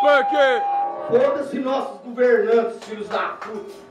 porque Foda-se nossos governantes, filhos da puta.